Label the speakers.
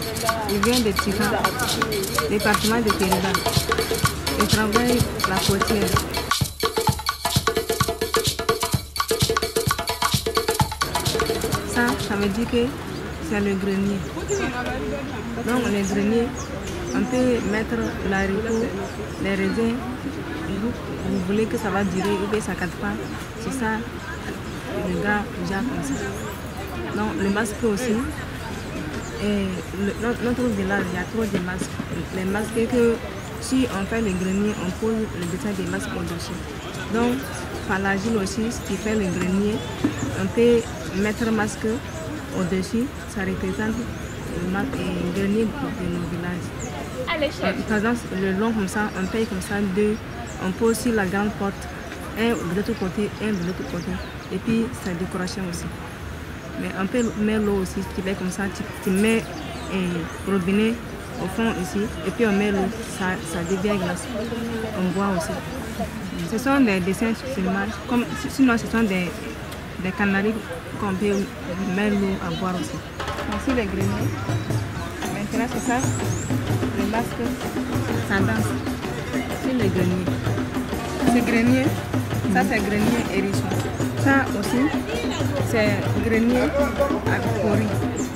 Speaker 1: Il vient de Tika, département de Kéréba. Il travaille la côtière. Ça, ça veut dire que c'est le grenier. Donc le grenier, on peut mettre l'haricot, les raisins. Vous, voulez que ça va durer ou que ça ne pas. C'est ça, le gars déjà comme ça. Donc le masque aussi. Et le- village, il y a trop de masques. Les masques que si on fait le grenier, on pose le dessin des masques au-dessus. Donc, par l'argile aussi, si tu fais le grenier, on peut mettre un masque au-dessus. Ça représente le, ma- et le grenier de nos villages. Par exemple, le long comme ça, on paye comme ça deux. On pose sur la grande porte, un de l'autre côté, un de l'autre côté. Et puis, c'est décoration aussi. Mais on peut mettre l'eau aussi, tu fais comme ça, tu, tu mets un robinet au fond ici, et puis on met l'eau, ça, ça devient glace. On boit aussi. Ce sont des dessins seulement, comme, sinon ce sont des, des canaries qu'on peut mettre l'eau à boire aussi. Voici les greniers. Maintenant c'est ça, le masque, ça danse sur les greniers. Ce grenier, ça c'est grenier hérisson. Ça aussi, c'est grenier à.